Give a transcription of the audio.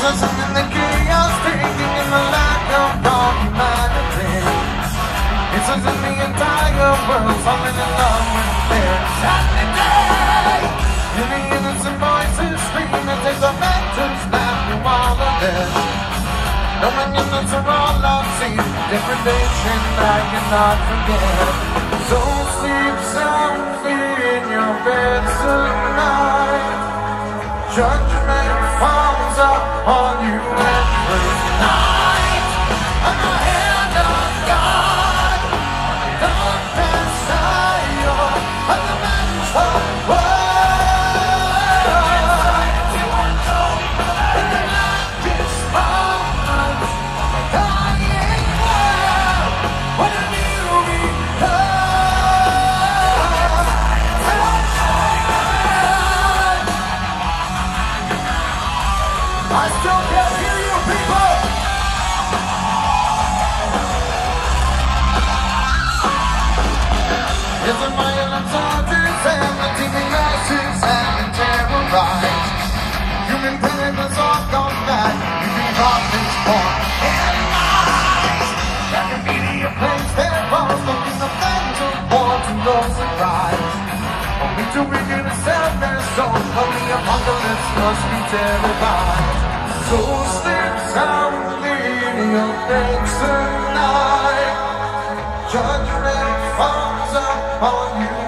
Listen in the chaos, in the of if the entire world's falling in love with their sanity. In the innocent voices scream, it takes a man to snap all of this. Knowing innocence are all I've seen, degradation I cannot forget. So sleep soundly in your bed tonight. Judgment falls upon you In lies. There can be a place there falls looking the flames of war to no surprise. Only to begin to sell their the apocalypse must be terrified. So sleep soundly your bed tonight. Judgment falls upon you